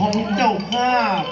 ของเจ้าภาพ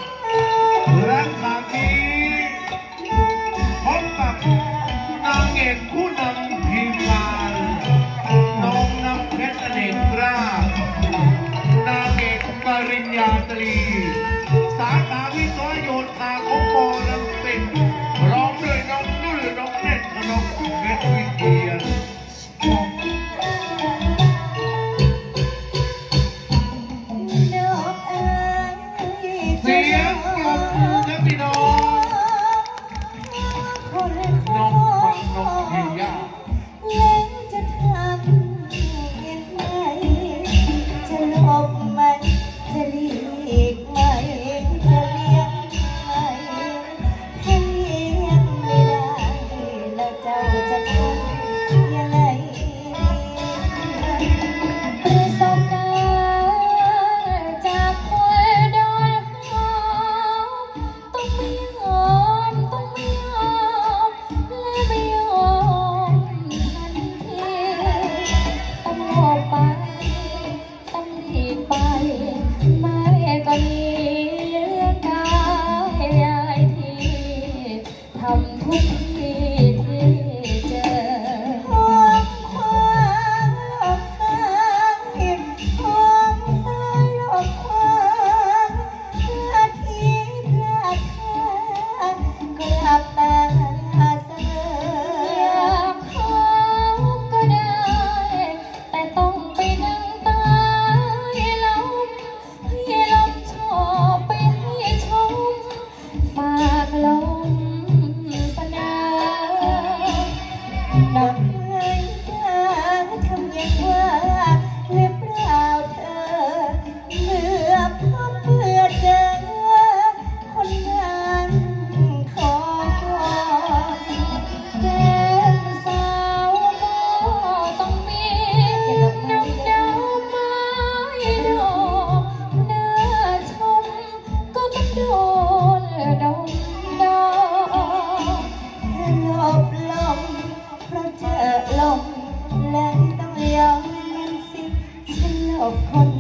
of confidence.